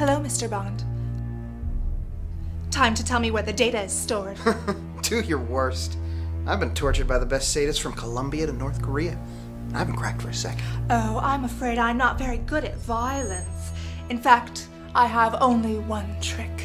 Hello, Mr. Bond. Time to tell me where the data is stored. Do your worst. I've been tortured by the best sadists from Colombia to North Korea. I haven't cracked for a second. oh, I'm afraid I'm not very good at violence. In fact, I have only one trick.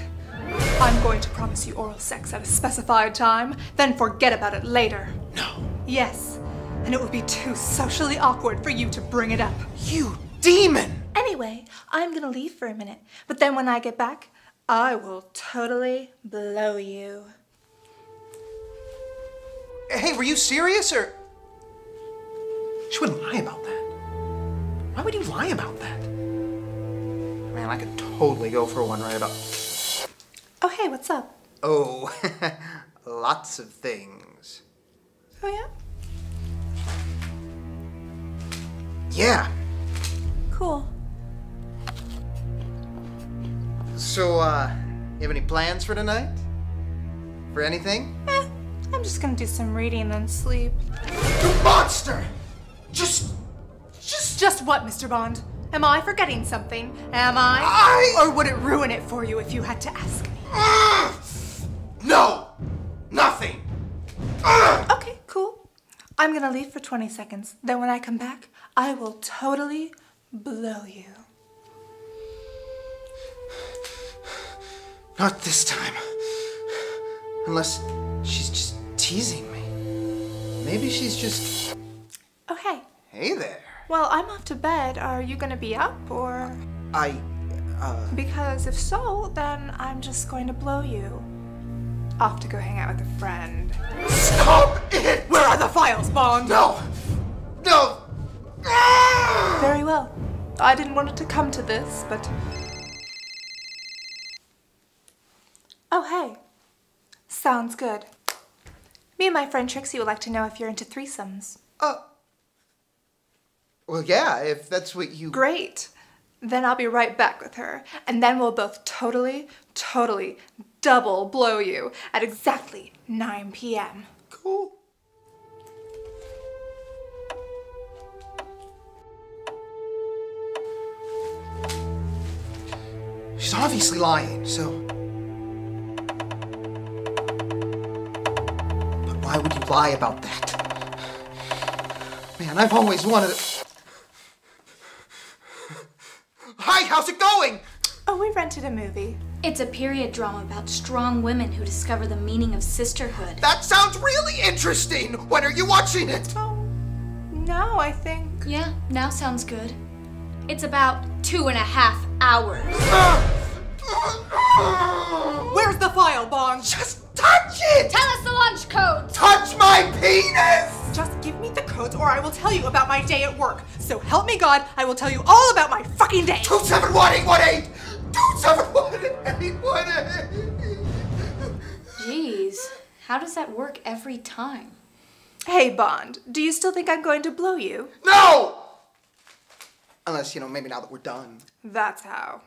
I'm going to promise you oral sex at a specified time, then forget about it later. No. Yes, and it would be too socially awkward for you to bring it up. You demon! Anyway, I'm gonna leave for a minute, but then when I get back, I will totally blow you. Hey, were you serious or. She wouldn't lie about that. Why would you lie about that? Man, I could totally go for one right about. Oh, hey, what's up? Oh, lots of things. Oh, yeah? Yeah. Cool. So, uh, you have any plans for tonight? For anything? Eh, I'm just gonna do some reading and then sleep. You monster! Just. Just. Just what, Mr. Bond? Am I forgetting something? Am I? I- Or would it ruin it for you if you had to ask me? No! Nothing! Ugh! Okay, cool. I'm gonna leave for 20 seconds. Then when I come back, I will totally blow you. Not this time. Unless she's just teasing me. Maybe she's just. Oh, hey. Hey there. Well, I'm off to bed. Are you gonna be up or? I. Uh. Because if so, then I'm just going to blow you. Off to go hang out with a friend. Stop it! Where are the files, Bond? No! No! Ah! Very well. I didn't want it to come to this, but. Oh, hey. Sounds good. Me and my friend Trixie would like to know if you're into threesomes. Uh. Well, yeah, if that's what you. Great. Then I'll be right back with her, and then we'll both totally, totally double blow you at exactly 9 p.m. Cool. She's obviously lying, so. Why would you lie about that? Man, I've always wanted to. Hi, how's it going? Oh, we rented a movie. It's a period drama about strong women who discover the meaning of sisterhood. That sounds really interesting! When are you watching it? Oh, no, I think. Yeah, now sounds good. It's about two and a half hours. Where's the file, Bond? Just touch it! Tell us my penis! Just give me the codes or I will tell you about my day at work. So help me God, I will tell you all about my fucking day. 271-818! 271-818! Jeez, how does that work every time? Hey, Bond, do you still think I'm going to blow you? No! Unless, you know, maybe now that we're done. That's how.